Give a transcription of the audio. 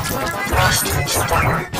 Rusty Stunner.